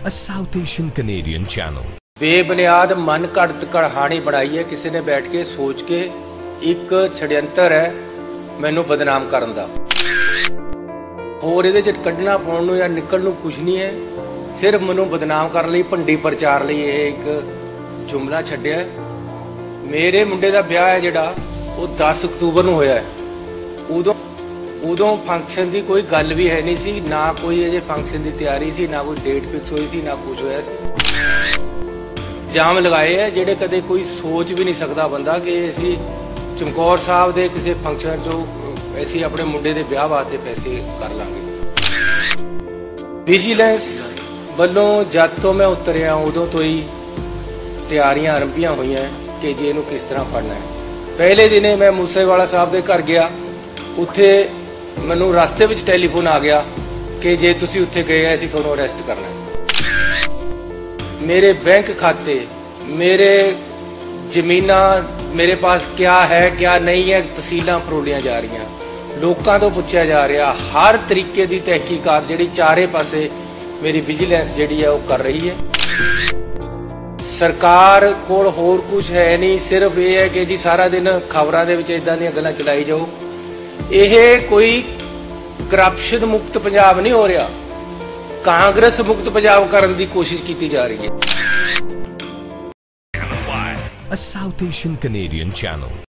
a South Asian Canadian channel. ਬੇਬੁਨਿਆਦ ਮਨ ਘੜਤ ਕਹਾਣੀ ਬਣਾਈ ਹੈ ਕਿਸੇ ਨੇ ਬੈਠ ਕੇ ਸੋਚ ਕੇ ਇੱਕ ਛੜਯੰਤਰ ਹੈ ਮੈਨੂੰ ਬਦਨਾਮ ਕਰਨ ਦਾ ਹੋਰ ਇਹਦੇ ਚ ਕੱਢਣਾ ਪਾਉਣ ਨੂੰ ਜਾਂ ਨਿਕਲਣ ਨੂੰ ਕੁਝ ਨਹੀਂ ਹੈ ਸਿਰਫ ਮੈਨੂੰ ਬਦਨਾਮ ਕਰਨ ਲਈ ਭੰਡੀ ਪ੍ਰਚਾਰ ਲਈ ਇਹ ਇੱਕ ਜੁਮਲਾ ਛੱਡਿਆ ਮੇਰੇ ਮੁੰਡੇ ਦਾ ਵਿਆਹ ਹੈ ਜਿਹੜਾ ਉਹ 10 ਅਕਤੂਬਰ ਨੂੰ ਹੋਇਆ ਹੈ ਉਦੋਂ ਉਦੋਂ ਫੰਕਸ਼ਨ ਦੀ ਕੋਈ ਗੱਲ ਵੀ ਹੈ ਨਹੀਂ ਸੀ, ਨਾ ਕੋਈ ਅਜੇ ਫੰਕਸ਼ਨ ਦੀ ਤਿਆਰੀ ਸੀ, ਨਾ ਕੋਈ ਡੇਟ ਫਿਕਸ ਹੋਈ ਸੀ, ਨਾ ਕੁਝ ਹੋਇਆ ਸੀ। ਜਾਮ ਲਗਾਏ ਹੈ ਜਿਹੜੇ ਕਦੇ ਕੋਈ ਸੋਚ ਵੀ ਨਹੀਂ ਸਕਦਾ ਬੰਦਾ ਕਿ ਅਸੀਂ ਚਮਕੌਰ ਸਾਹਿਬ ਦੇ ਕਿਸੇ ਫੰਕਸ਼ਨ 'ਚੋਂ ਅਸੀਂ ਆਪਣੇ ਮੁੰਡੇ ਦੇ ਵਿਆਹ ਵਾਸਤੇ ਪੈਸੇ ਕਰ ਲਾਂਗੇ। ਵਿਜੀਲੈਂਸ ਵੱਲੋਂ ਜਦ ਤੋਂ ਮੈਂ ਉਤਰਿਆ, ਉਦੋਂ ਤੋਂ ਹੀ ਤਿਆਰੀਆਂ ਆਰੰਭੀਆਂ ਹੋਈਆਂ ਕਿ ਜੇ ਇਹਨੂੰ ਕਿਸ ਤਰ੍ਹਾਂ ਫੜਨਾ ਹੈ। ਪਹਿਲੇ ਦਿਨੇ ਮੈਂ ਮੂਸੇਵਾਲਾ ਸਾਹਿਬ ਦੇ ਘਰ ਗਿਆ। ਉੱਥੇ ਮੈਨੂੰ ਰਸਤੇ ਵਿੱਚ ਟੈਲੀਫੋਨ ਆ ਗਿਆ ਕਿ ਜੇ ਤੁਸੀਂ ਉੱਥੇ ਗਏ ਐ ਅਸੀਂ ਤੁਹਾਨੂੰ ਅਰੈਸਟ ਕਰਨਾ ਮੇਰੇ ਬੈਂਕ ਖਾਤੇ, ਮੇਰੇ ਜ਼ਮੀਨਾਂ, ਮੇਰੇ ਪਾਸ ਕਿਆ ਹੈ, ਕਿਆ ਨਹੀਂ ਹੈ, ਤਸੀਲਾਂ ਫਰੋਲੀਆਂ ਜਾ ਰਹੀਆਂ। ਲੋਕਾਂ ਤੋਂ ਪੁੱਛਿਆ ਜਾ ਰਿਹਾ, ਹਰ ਤਰੀਕੇ ਦੀ ਤਹਿਕੀਕਾਤ ਜਿਹੜੀ ਚਾਰੇ ਪਾਸੇ ਮੇਰੀ ਵਿਜੀਲੈਂਸ ਜਿਹੜੀ ਹੈ ਉਹ ਕਰ ਰਹੀ ਹੈ। ਸਰਕਾਰ ਕੋਲ ਹੋਰ ਕੁਝ ਹੈ ਨਹੀਂ, ਸਿਰਫ ਇਹ ਹੈ ਕਿ ਜੀ ਸਾਰਾ ਦਿਨ ਖਬਰਾਂ ਦੇ ਵਿੱਚ ਇਦਾਂ ਦੀਆਂ ਗੱਲਾਂ ਚਲਾਈ ਜਾਓ। ਇਹ ਕੋਈ ਕਰਪਸ਼ਨ ਮੁਕਤ ਪੰਜਾਬ ਨਹੀਂ ਹੋ ਰਿਹਾ ਕਾਂਗਰਸ ਮੁਕਤ ਪੰਜਾਬ ਕਰਨ ਦੀ ਕੋਸ਼ਿਸ਼ ਕੀਤੀ ਜਾ ਰਹੀ ਹੈ A South Asian Canadian channel.